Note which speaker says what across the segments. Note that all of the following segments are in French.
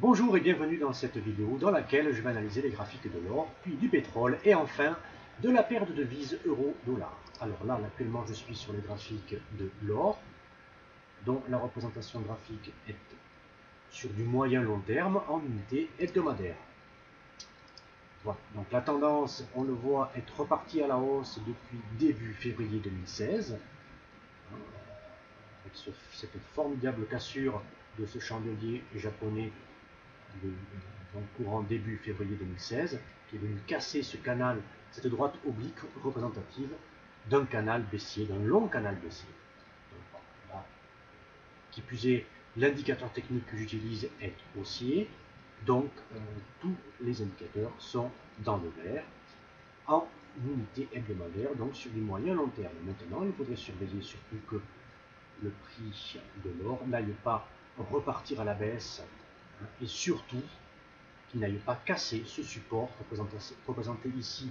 Speaker 1: Bonjour et bienvenue dans cette vidéo dans laquelle je vais analyser les graphiques de l'or, puis du pétrole et enfin de la paire de devises euro-dollar. Alors là, actuellement, je suis sur les graphiques de l'or, dont la représentation graphique est sur du moyen long terme en unité hebdomadaire. Voilà, donc la tendance, on le voit, est repartie à la hausse depuis début février 2016, avec cette formidable cassure de ce chandelier japonais courant début février 2016, qui est venu casser ce canal, cette droite oblique représentative d'un canal baissier, d'un long canal baissier. Qui plus est, l'indicateur technique que j'utilise est haussier, donc euh, tous les indicateurs sont dans le vert en unité hebdomadaire, donc sur du moyen long terme. Maintenant, il faudrait surveiller surtout que le prix de l'or n'aille pas repartir à la baisse et surtout qu'il n'aille pas casser ce support représenté, ici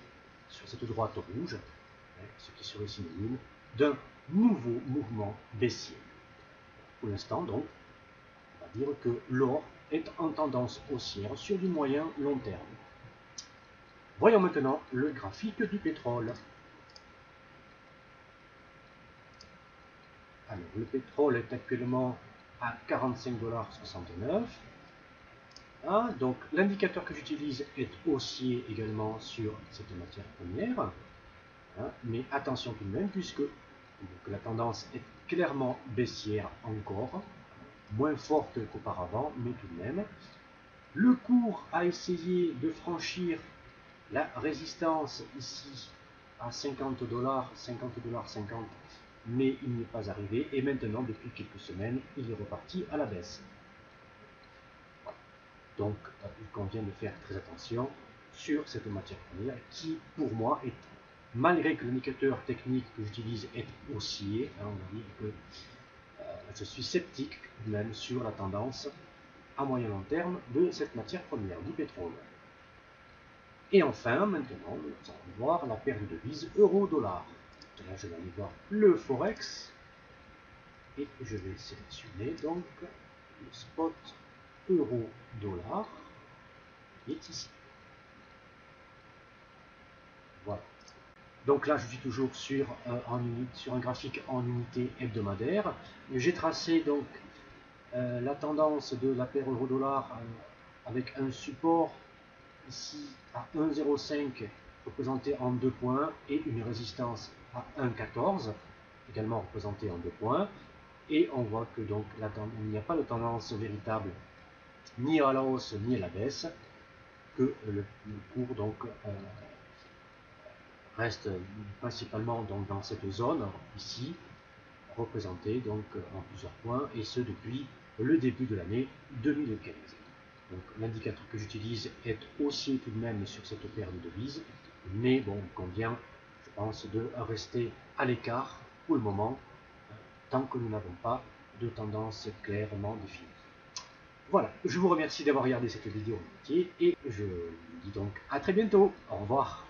Speaker 1: sur cette droite rouge, hein, ce qui serait synonyme d'un nouveau mouvement baissier. Pour l'instant, donc, on va dire que l'or est en tendance haussière sur du moyen long terme. Voyons maintenant le graphique du pétrole. Alors, le pétrole est actuellement à 45,69$. Ah, donc l'indicateur que j'utilise est haussier également sur cette matière première. Hein, mais attention tout de même, puisque la tendance est clairement baissière encore, moins forte qu'auparavant, mais tout de même. Le cours a essayé de franchir la résistance ici à 50 dollars, 50 dollars 50 mais il n'est pas arrivé et maintenant depuis quelques semaines il est reparti à la baisse. Donc euh, il convient de faire très attention sur cette matière première qui pour moi est, malgré que l'indicateur technique que j'utilise est haussier, hein, on dire que euh, je suis sceptique même sur la tendance à moyen long terme de cette matière première, du pétrole. Et enfin, maintenant, nous allons voir la paire de devises euro-dollar. Là, je vais aller voir le Forex. Et je vais sélectionner donc le spot euro-dollar est ici. Voilà. Donc là, je suis toujours sur, euh, un graphique en unité hebdomadaire. J'ai tracé donc euh, la tendance de la paire euro-dollar euh, avec un support ici à 1,05 représenté en deux points et une résistance à 1,14 également représenté en deux points et on voit que donc il n'y a pas de tendance véritable ni à la hausse ni à la baisse que le, cours donc euh, reste principalement donc dans cette zone ici représentée donc en plusieurs points et ce depuis le début de l'année 2015 donc l'indicateur que j'utilise est haussier tout de même sur cette paire de devises, mais bon, il convient, je pense, de rester à l'écart pour le moment, tant que nous n'avons pas de tendance clairement définie. Voilà, je vous remercie d'avoir regardé cette vidéo et je vous dis donc à très bientôt. Au revoir.